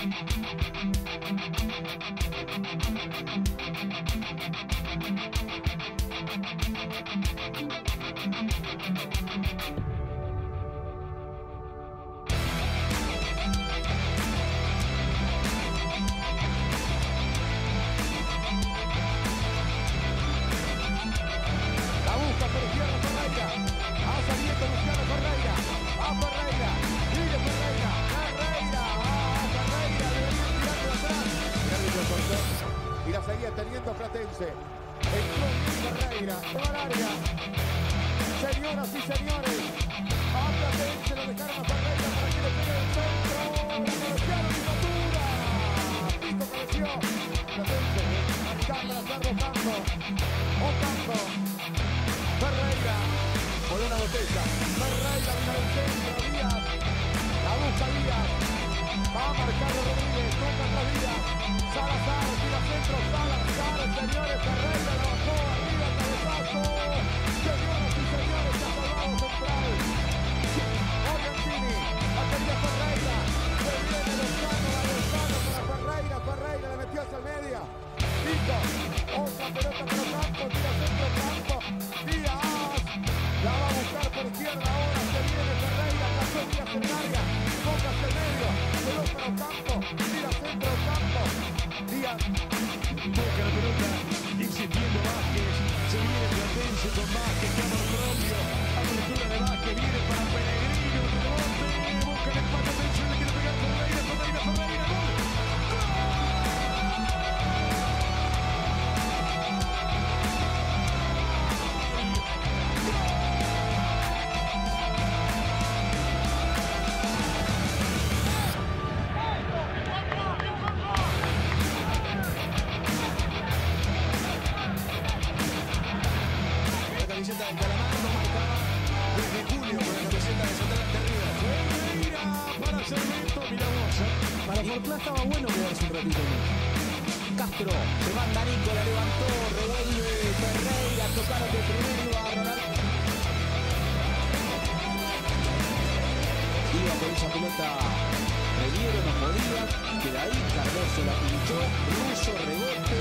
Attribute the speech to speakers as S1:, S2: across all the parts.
S1: La teniendo Platense. Entró bien Ferreira. Toda el área. Señoras y señores. A Platense lo dejaron a Ferreira para que le pegue el centro. La cabecearon y factura. Pico cabeció. Platense. Cámara está rotando. Ocampo. Ferreira con una botella. Ferreira con el centro. Díaz. La busca Díaz. A marcar Rodríguez. Toca Díaz. Salazar. Tira centro. Salazar. Señores. Ferreira lo bajó. Arriba. Cabezazo. Señoras y señores. Se ha salvado central. Organtini. La quería Ferreira. Se viene Lozano. La Lozano para Ferreira. Ferreira le metió hacia el media. Pico. Otra pelota para Campo. Tira centro Campo. Díaz. La va a buscar por izquierda ahora. Se viene Ferreira. Pasó Díaz en área. Campo. Tira centro Campo. Díaz.
S2: Toca la pelota, insistiendo Vázquez. Se viene Platense con Vázquez, que amor propio. Apertura de Vázquez, viene para Pellegrino. Rebote, busca el empate.
S3: Castro, se manda Nico, la levantó, revuelve Ferreira, tocaron de primero a Ronaldo. Iba con esa pelota, le dieron, no podía, queda ahí, Cardoso la pinchó, Russo, rebote,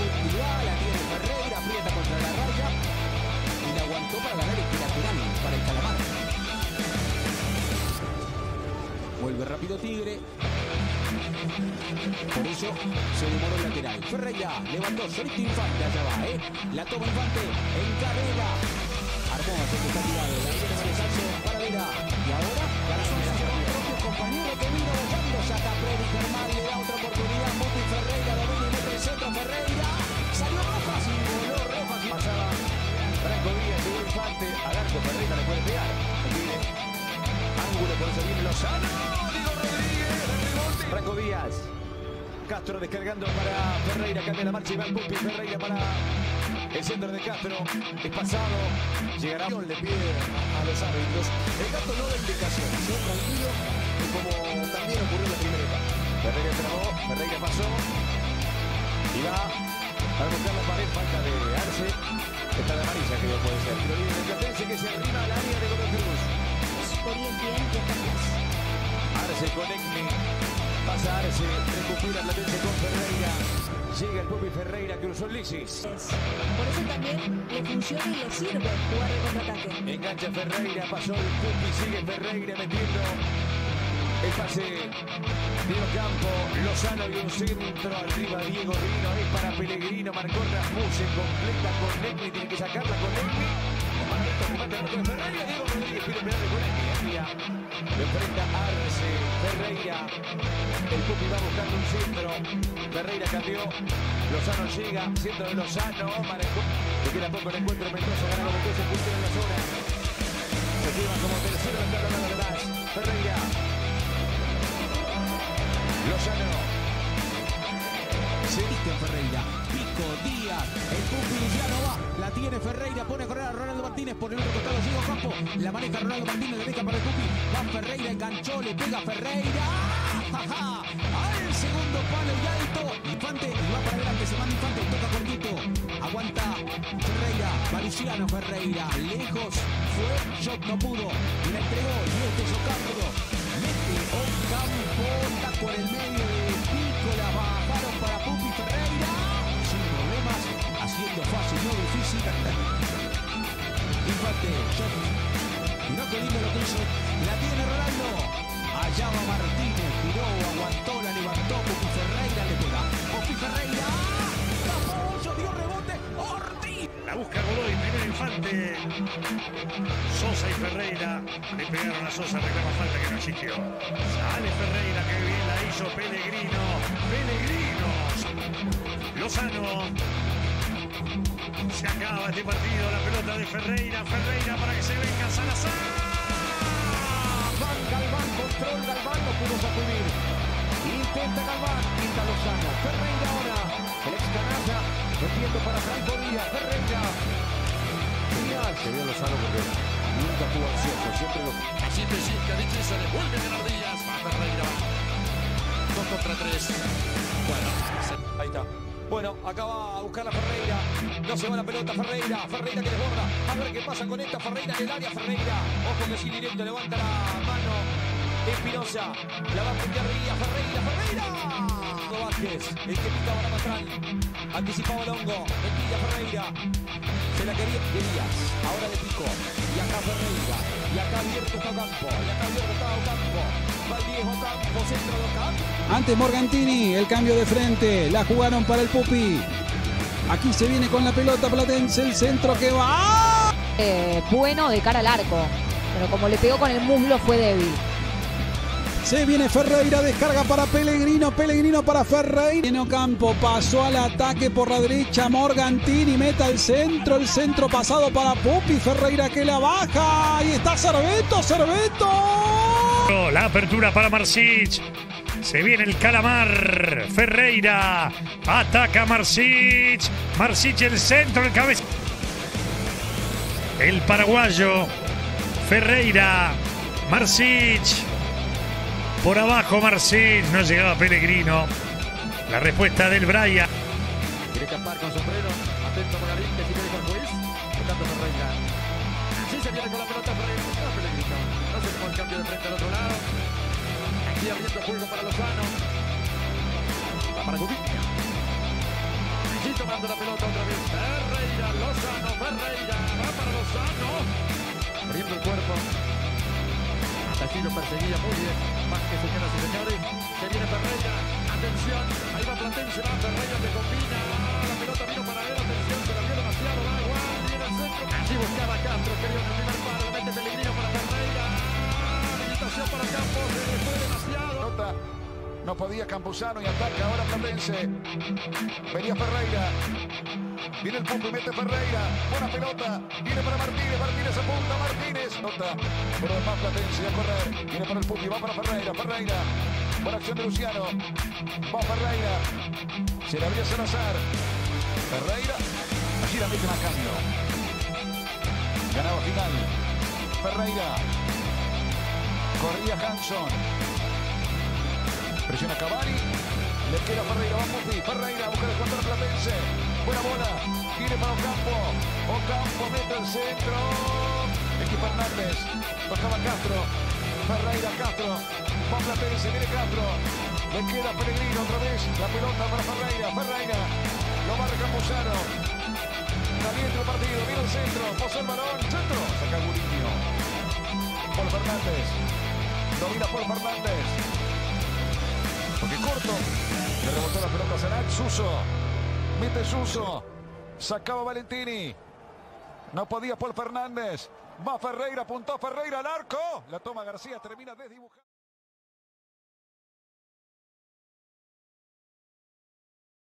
S3: Putilá, la tiene Ferreira, aprieta contra la raya y la aguantó para ganar este lateral, para el Calamar. Vuelve rápido Tigre. Por eso se demoró el lateral. Ferreira levantó solito Infante, allá va, ¿eh? La toma Infante en carrera. A que está tirado. La viene Maresalso para Vera. Y ahora Garzón se a propio compañero que vino bajando. Saca Freddy Germán, le da otra oportunidad. Muti Ferreira, domina y mete el centro. Ferreira salió roja y voló roja.
S2: Pasaba Franco Díaz, llegó Infante, al arco Ferreira le puede pegar. Ángulo, por eso viene Lozano. Franco Díaz. Castro descargando para Ferreira, cambia la marcha y va el Pupi. Ferreira para el centro de Castro. Es pasado. Llegará.
S4: Le pide a los árbitros. El gato no da indicaciones, ¿eh? tranquilo, como también ocurrió en la primera etapa.
S2: Ferreira trabó, Ferreira pasó. Y va a buscar la pared, falta de Arce. Está de amarilla, que puede ser. Pero viene el Platense que se arrima al área de Godoy Cruz. Arce con Ecme. Pasa Arce, recupera Platense con Ferreira. Llega el Pupi Ferreira, cruzó el Lisis.
S5: Por eso también le funciona y le sirve jugar de contraataque.
S2: Engancha Ferreira, pasó el Pupi, sigue Ferreira metiendo el pase. Diego Campo, Lozano y un centro arriba Diego Rino, es para Pellegrino, marcó Rasmussen, completa con Negri, tiene que sacarla con Negri. Lo enfrenta Ferreira, el Pupi va buscando un centro, Ferreira cambió, Lozano llega, de Lozano, queda poco el encuentro, que se la. Lozano.
S3: Se Cristian Ferreira, Pico, Díaz, el Pupi ya no va, la tiene Ferreira, pone a correr a Ronaldo Martínez, por el otro costado Diego Campo, la maneja Ronaldo Martínez, derecha para el Pupi, va Ferreira, enganchó, le pega Ferreira, ¡Ah! ¡Ja, ja! al segundo palo y alto, Infante, y va para adelante, se manda Infante, toca cortito, aguanta Ferreira, va Luciano Ferreira, lejos, fue, shot no pudo, la entregó,
S6: Sosa y Ferreira le pegaron a Sosa, reclama falta que no existió. Sale Ferreira, que bien la hizo Pellegrino. Pellegrino. Lozano. Se acaba este partido, la pelota de Ferreira. Ferreira para que se venga Salazar.
S7: Van Galván, control Galván, no pudo sacudir. Intenta Galván, quita Lozano. Ferreira metiendo para Franco Díaz. Ferreira. Díaz. Se vio Lozano porque nunca estuvo ansioso, siempre lo...
S8: Así que dicho se devuelve de las días. Va Ferreira. Dos contra tres. Bueno,
S2: Ahí está. Bueno, acá va a Ferreira. No se va la pelota Ferreira. Ferreira que desborda. A ver qué pasa con esta Ferreira en el área. Ferreira. Ojo que sí directo. Levanta la mano. Espinosa. La va a puntear Díaz. Ferreira. Ferreira. Vázquez. El que pica para Mastral. Anticipaba el hongo. Mentira Ferreira. Se la quería de Díaz. Ahora de Pico. Y acá Ferreira. Y acá abierto está Campo. Y acá abierto está Campo. Va el Diego Campo. Centro de Ocampo.
S9: Antes Morgantini, el cambio de frente, la jugaron para el Pupi. Aquí se viene con la pelota Platense, el centro que va.
S5: Eh, bueno de cara al arco. Pero como le pegó con el muslo fue débil.
S9: Se viene Ferreira, descarga para Pellegrino, Pellegrino para Ferreira. En Ocampo pasó al ataque por la derecha, Morgantini meta el centro, el centro pasado para Pupi, Ferreira que la baja. Y está Cerveto, Cerveto.
S6: La apertura para Marsic. Se viene el calamar. Ferreira. Ataca Marsic. Marsic el centro, el cabeza. El paraguayo. Ferreira. Marsic. Por abajo Marsic. No llegaba Pellegrino. La respuesta del Brian.
S7: Quiere escapar con sombrero. Atento Magarín, que sigue con el juez. Tocando Ferreira. Así se viene con la pelota Ferreira. No, Pellegrino. No se tomó el cambio de frente al otro lado. Aquí abriendo juego para Lozano. Va para Gudiño. Allí tomando la pelota otra vez. Ferreira, Lozano, Ferreira. Va para Lozano. Abriendo el cuerpo. Aquí lo perseguía muy bien. Más que señoras y señores. Se viene Ferreira. Atención. Ahí va Platense. Va Ferreira que combina. La pelota vino para él. Atención. Se la vio demasiado. Va igual. Viene el centro. Allí buscaba Castro. Quería en el primer paro. La mete Pellegrino para Ferreira. Habilitación para Campos. Se le fue demasiado. No podía Campuzano y ataca ahora Platense. Venía Ferreira. Viene el punto y mete Ferreira. Buena pelota. Viene para Martínez. Nota. Pero además Platense a correr. Viene para el Pupi. Va para Ferreira. Ferreira. Buena acción de Luciano. Va Ferreira. Se le abría Salazar. Ferreira. Allí la meten a cambio. Ganaba final. Ferreira. Corría Hanson. Presiona Cavani. Le queda Ferreira. Va Pupi. Ferreira. Busca descontar a Platense. Buena bola. Viene para Ocampo. Ocampo mete el centro. Equipo Hernández. Tocaba Castro. Ferreira Castro. Va Platense. Viene Castro. Le queda Pellegrino otra vez. La pelota para Ferreira. Ferreira. Lo va Campuzano. Caliente el partido. Viene el centro. Posó el balón. Centro. Saca Gurinho. Paul Fernández. Domina Paul Fernández. Toque corto. Le rebotó la pelota a. Suso. Mete Suso. Sacaba Valentini. No podía Paul Fernández. Va Ferreira. Apuntó Ferreira al arco. La toma García. Termina desdibujada.